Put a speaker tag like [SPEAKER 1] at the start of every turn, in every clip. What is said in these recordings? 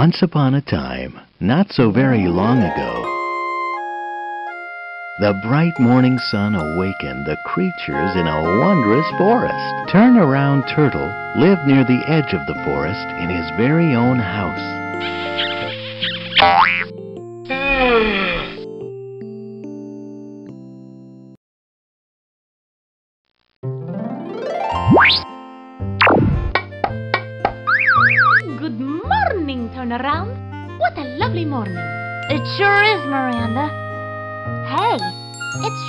[SPEAKER 1] Once upon a time, not so very long ago, the bright morning sun awakened the creatures in a wondrous forest. Turn around Turtle lived near the edge of the forest in his very own house.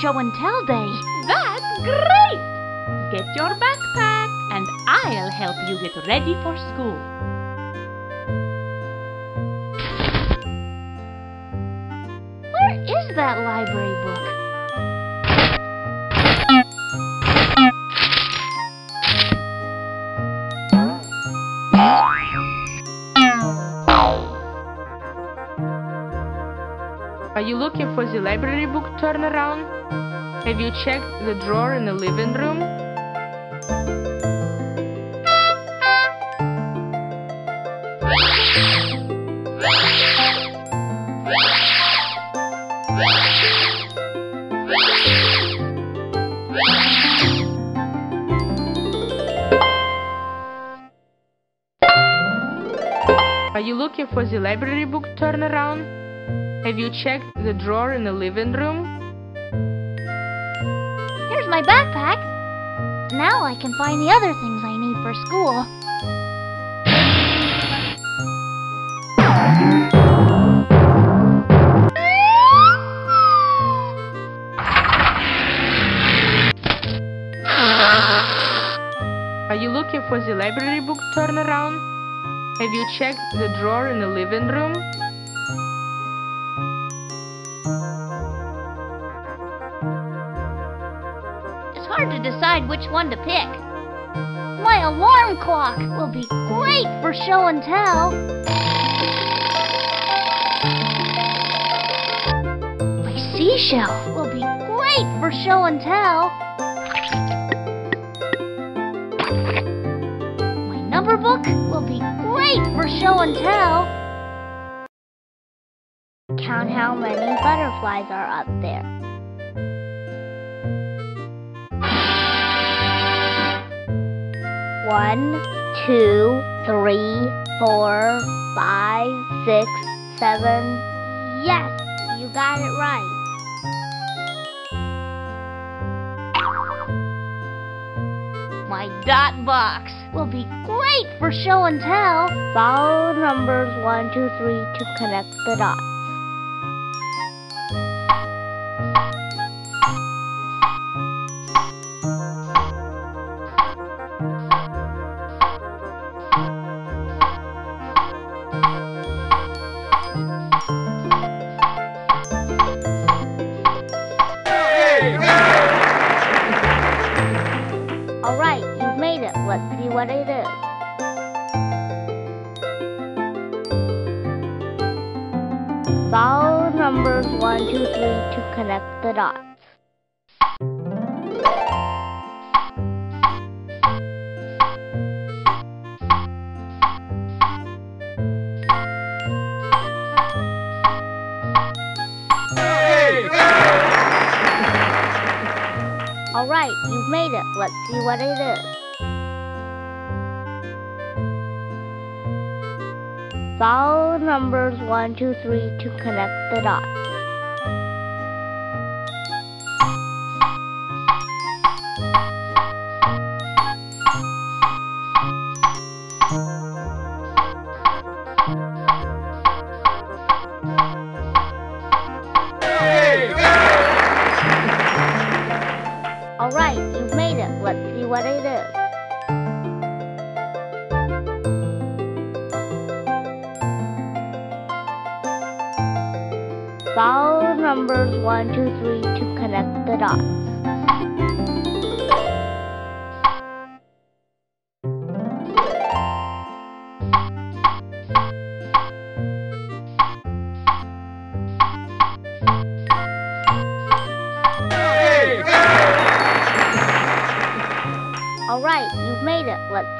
[SPEAKER 2] Show and tell day.
[SPEAKER 3] That's great! Get your backpack and I'll help you get ready for school.
[SPEAKER 2] Where is that library book?
[SPEAKER 4] Are you looking for the library book Turn Around? Have you checked the drawer in the living room? Are you looking for the library book Turn Around? Have you checked the drawer in the living room?
[SPEAKER 2] Here's my backpack. Now I can find the other things I need for school.
[SPEAKER 4] Are you looking for the library book Turn Around? Have you checked the drawer in the living room?
[SPEAKER 2] To decide which one to pick. My alarm clock will be great for show and tell. My seashell will be great for show and tell. My number book will be great for show and tell. Count how many butterflies are up there. One, two, three, four, five, six, seven. Yes, you got it right. My dot box will be great for show and tell. Follow the numbers one, two, three to connect the dots. All right, you've made it. Let's see what it is. Follow numbers one, two, three to connect the dots.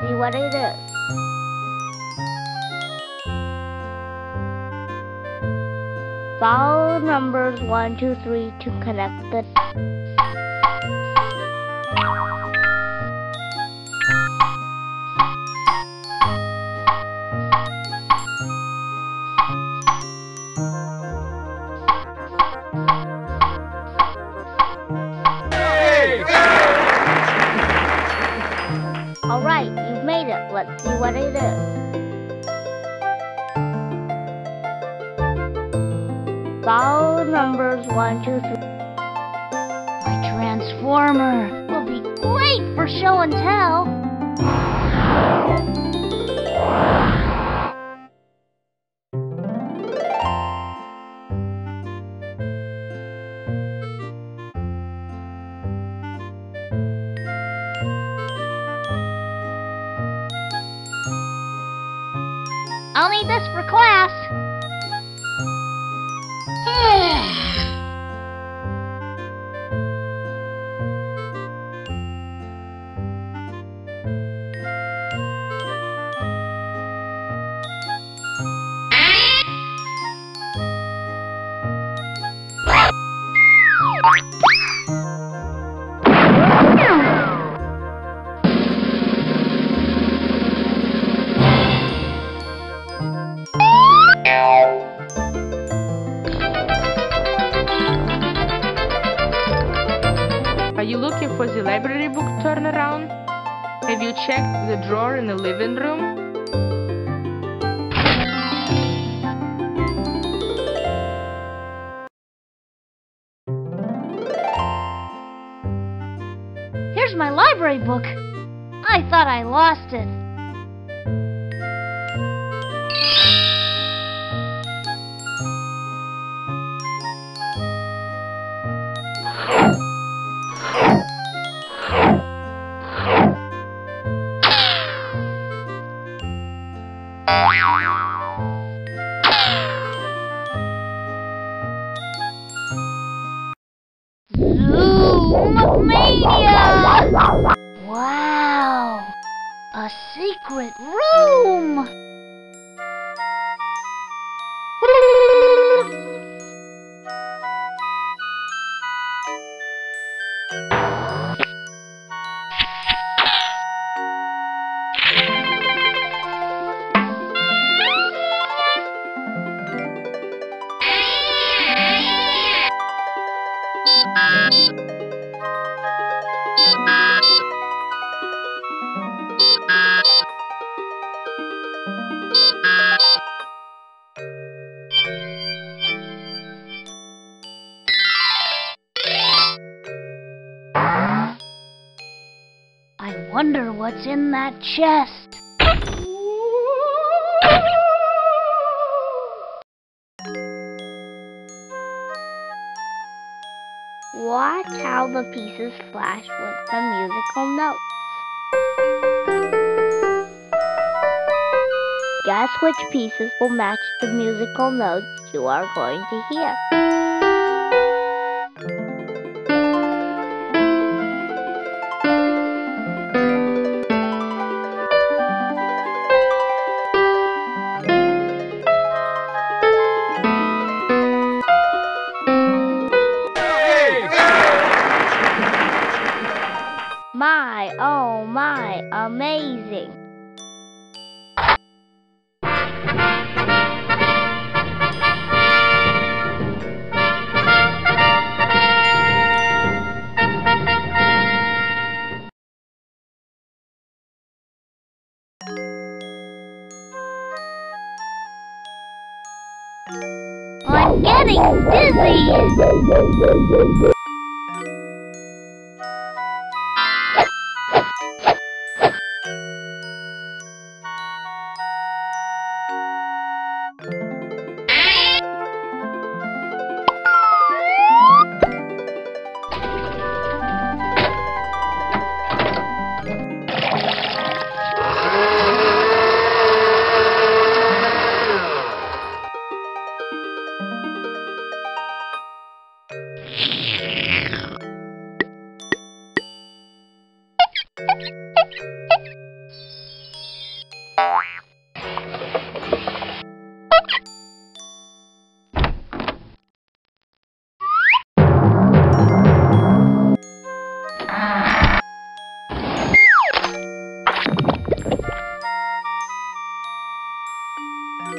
[SPEAKER 2] see what it is. Follow numbers
[SPEAKER 5] 1, 2, 3 to connect the see what it is. Follow numbers 1, 2, 3. My transformer will be great for show and tell. For
[SPEAKER 4] the library book Turn Around? Have you checked the drawer in the living room?
[SPEAKER 5] Here's my library book. I thought I lost it. A secret room! Chest. Watch how the pieces flash with the musical notes. Guess which pieces will match the musical notes you are going to hear. Getting dizzy.
[SPEAKER 3] make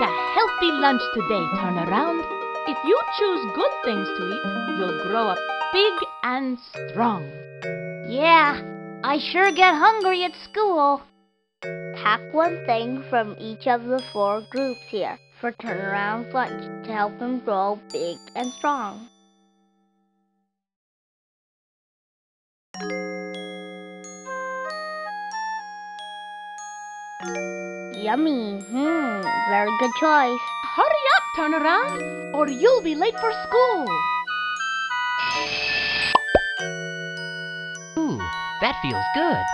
[SPEAKER 3] a healthy lunch today, Turn around. If you choose good things to eat, you'll grow up big and strong.
[SPEAKER 5] Yeah, I sure get hungry at school. Pack one thing from each of the four groups here for Turn Around lunch to help them grow big and strong. Yummy. Hmm, very good choice.
[SPEAKER 3] Hurry up, turn around, or you'll be late for school.
[SPEAKER 6] That feels good.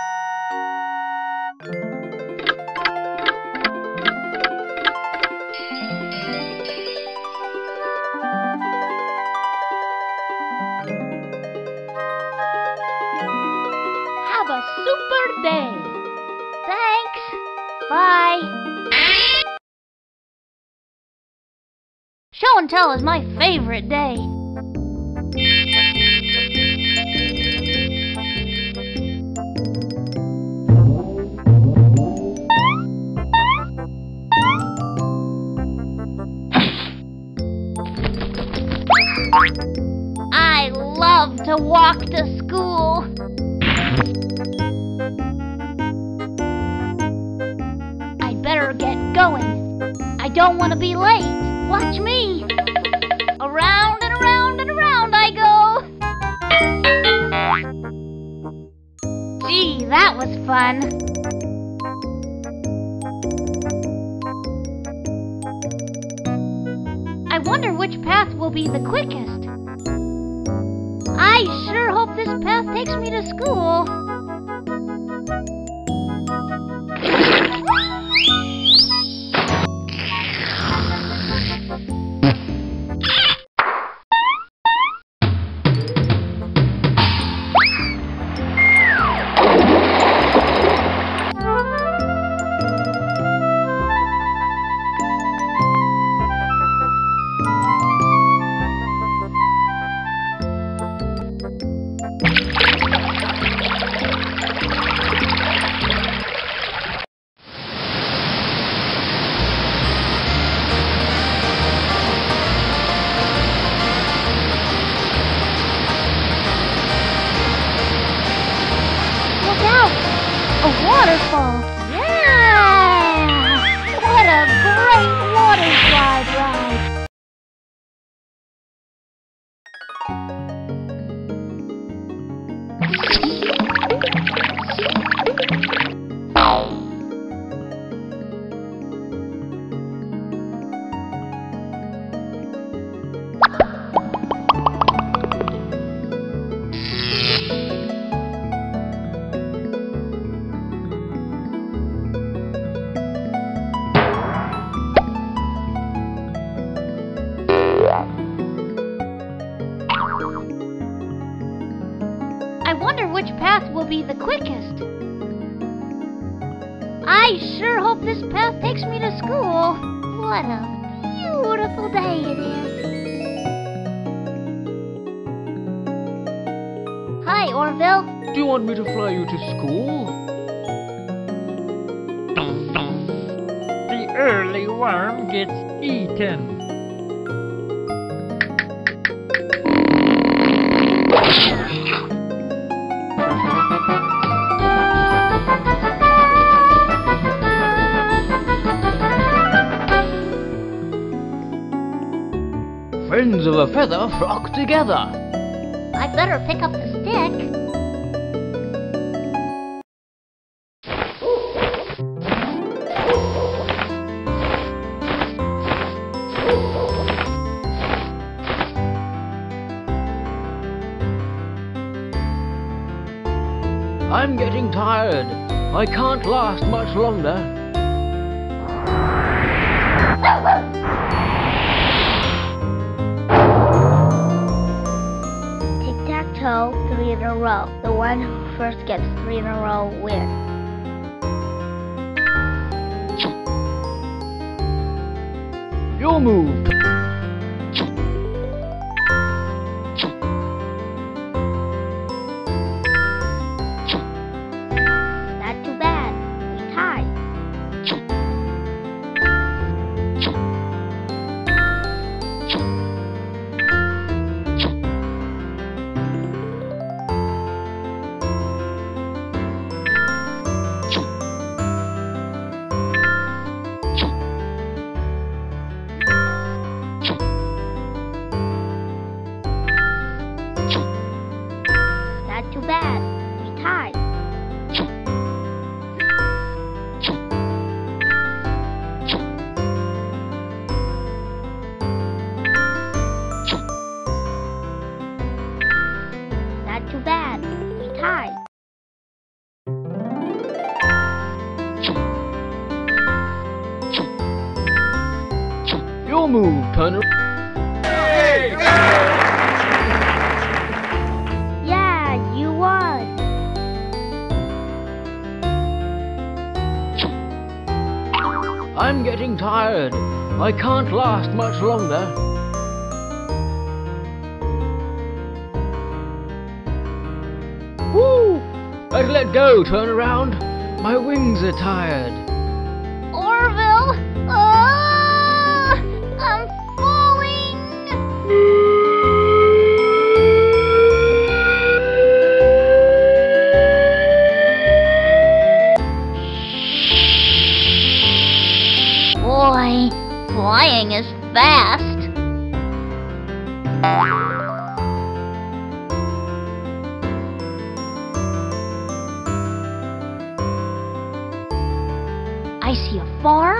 [SPEAKER 3] Have a super day.
[SPEAKER 5] Thanks. Bye. Show and tell is my favorite day. Walk to school. I better get going. I don't want to be late. Watch me. Around and around and around I go. Gee, that was fun. I wonder which path will be the quickest. I sure hope this path takes me to school. Which path will be the quickest. I sure hope this path takes me to school. What a beautiful day it is. Hi, Orville.
[SPEAKER 7] Do you want me to fly you to school? The early worm gets eaten. Friends of a feather flock together.
[SPEAKER 5] I better pick up the stick.
[SPEAKER 7] I'm getting tired. I can't last much longer.
[SPEAKER 5] Three in a row. The one who first gets three in a row wins.
[SPEAKER 7] Your move. I can't last much longer. Woo! I'd let go, turn around. My wings are tired.
[SPEAKER 5] Flying is fast. I see a farm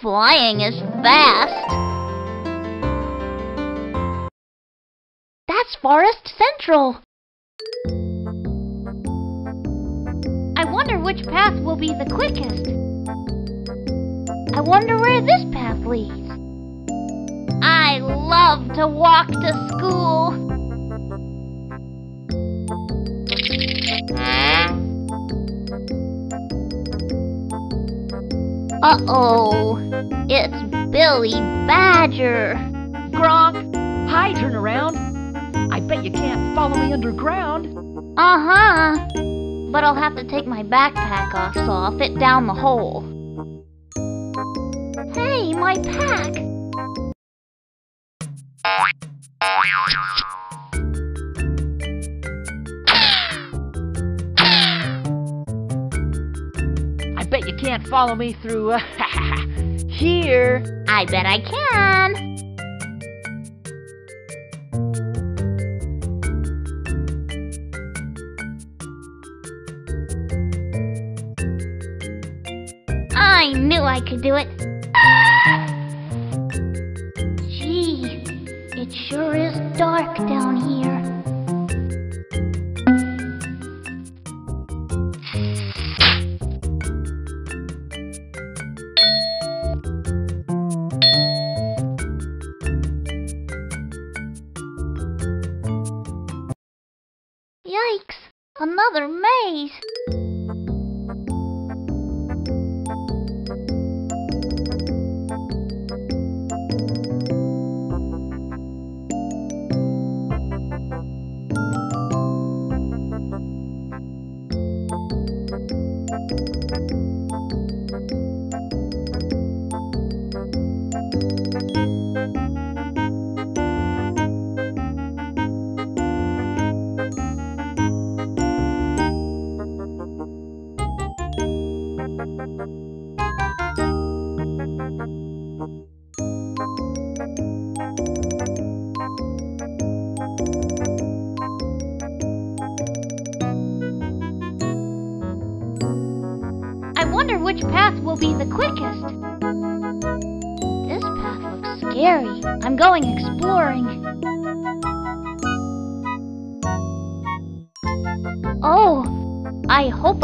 [SPEAKER 5] flying is fast. That's Forest Central. I wonder which path will be the quickest. I wonder where this path leads. I love to walk to school. Uh-oh. It's Billy Badger.
[SPEAKER 8] Gronk! Hi, turn around. I bet you can't follow me underground.
[SPEAKER 5] Uh-huh. But I'll have to take my backpack off so I'll fit down the hole. Hey, my pack!
[SPEAKER 8] Can't follow me through uh, here.
[SPEAKER 5] I bet I can. I knew I could do it. Gee, it sure is dark down here.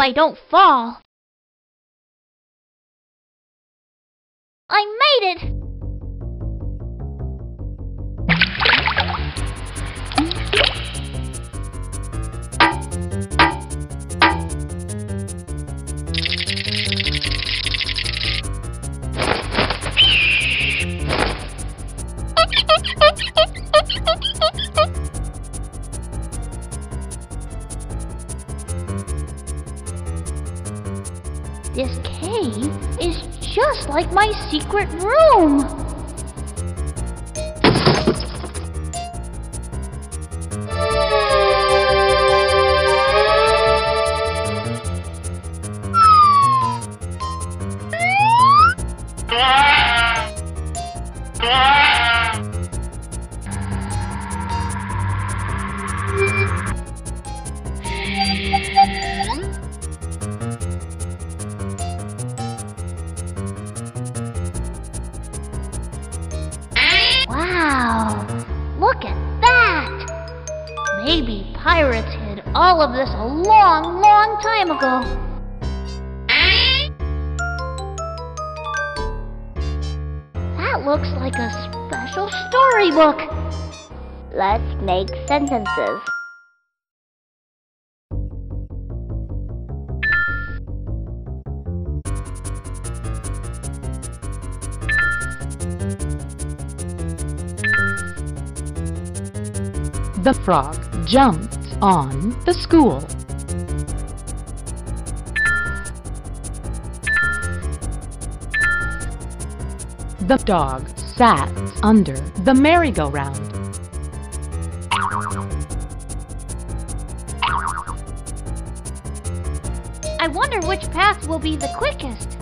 [SPEAKER 5] I don't fall. I made it! Is just like my secret room. All of this a long, long time ago. That looks like a special storybook. Let's make sentences.
[SPEAKER 3] The frog jumped on the school. The dog sat under the merry-go-round.
[SPEAKER 5] I wonder which path will be the quickest.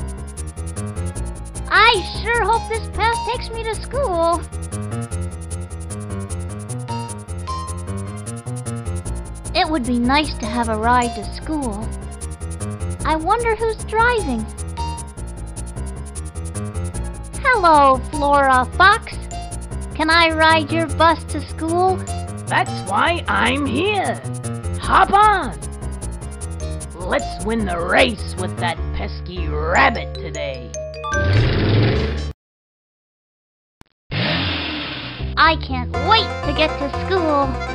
[SPEAKER 5] I sure hope this path takes me to school. It would be nice to have a ride to school. I wonder who's driving. Hello, Flora Fox. Can I ride your bus to school?
[SPEAKER 8] That's why I'm here. Hop on. Let's win the race with that pesky rabbit today.
[SPEAKER 5] I can't wait to get to school.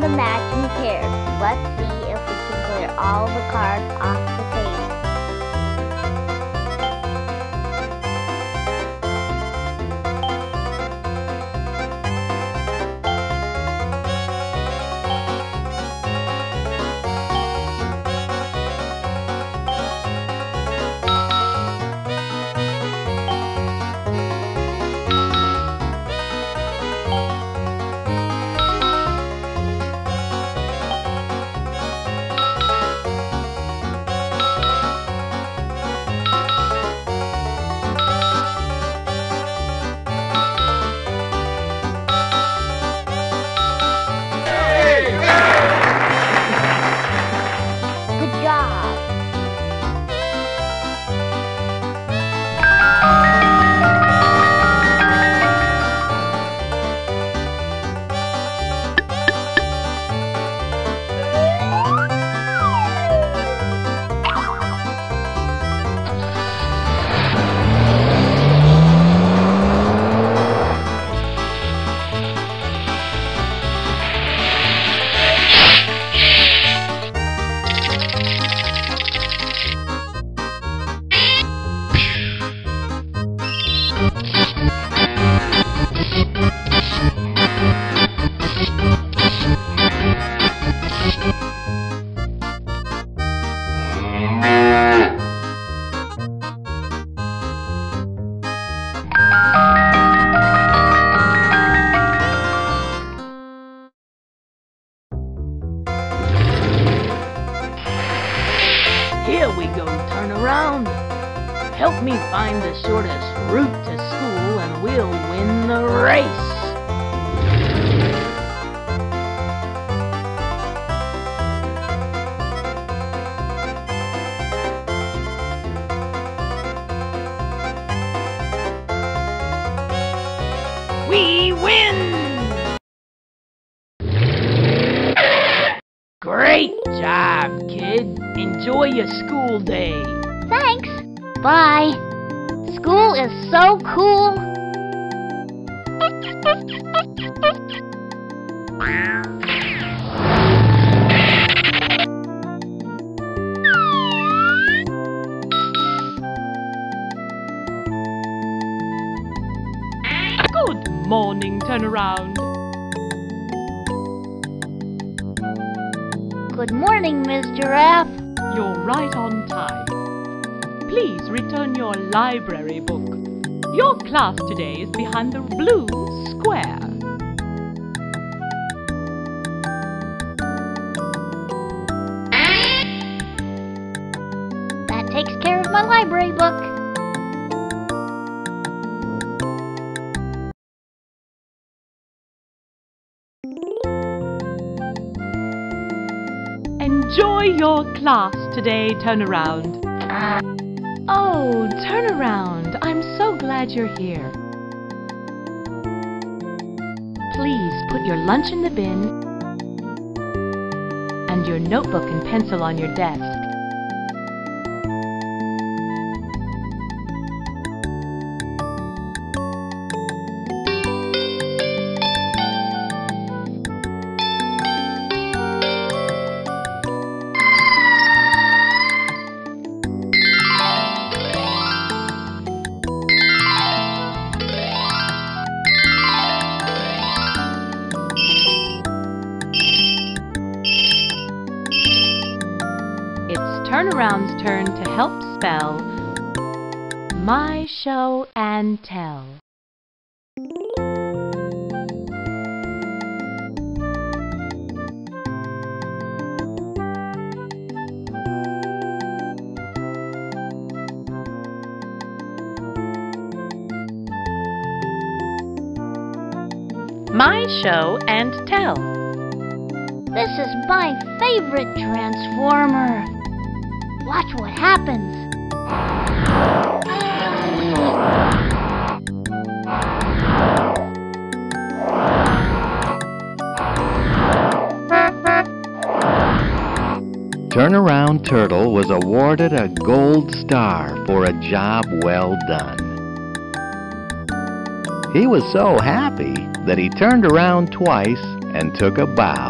[SPEAKER 5] The matching pairs. Let's see if we can clear all the cards off
[SPEAKER 8] Turn around. Help me find the shortest route to school and we'll win the race.
[SPEAKER 5] Bye. School is so cool.
[SPEAKER 3] Good morning, turn around.
[SPEAKER 5] Good morning, Miss Giraffe.
[SPEAKER 3] You're right on time. Please return your library book. Your class today is behind the blue square.
[SPEAKER 5] That takes care of my library book.
[SPEAKER 3] Enjoy your class today, turn around. Oh, turn around. I'm so glad you're here. Please put your lunch in the bin and your notebook and pencil on your desk. And Tell. My Show and Tell.
[SPEAKER 5] This is my favorite Transformer. Watch what happens.
[SPEAKER 1] Turn Around Turtle was awarded a gold star for a job well done. He was so happy that he turned around twice and took a bow.